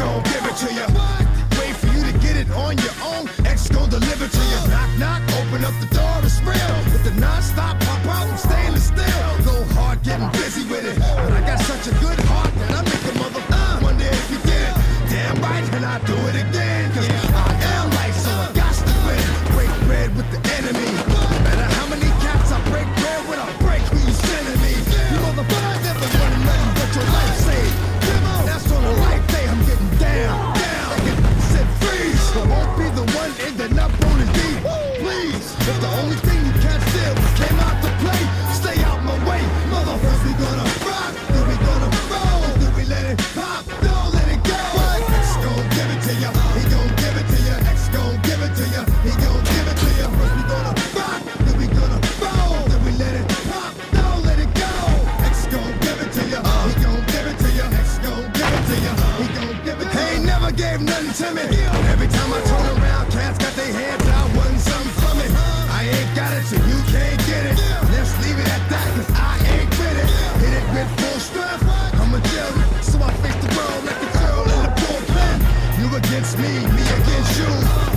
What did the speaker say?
gon' give it to you. gave nothing to me. Every time I turn around, cats got their hands out, wanting something from me. I ain't got it, so you can't get it. Let's leave it at that, cause I ain't with it. Hit it with full strength. I'm a jelly, so I face the world like a girl in a bullpen. You against me, me against you.